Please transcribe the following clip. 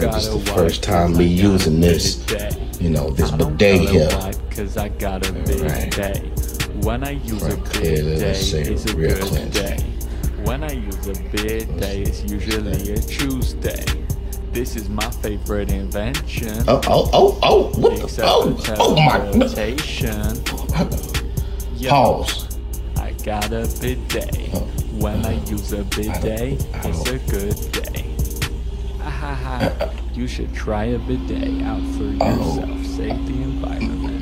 Alright, this is the first time me using this, you know, this bidet here. Cause I got a big Alright. day. When I use a Front clear, bidet, it's a real good cleanse. day. When I use a bidet, it's usually a Tuesday. This is my favorite invention. Oh, oh, oh, oh, what the, oh, oh my. Yo, pause. I got a bidet. Oh, When I uh, use a bidet, I it's a good day. You should try a bidet out for Oh. yourself. Save the environment.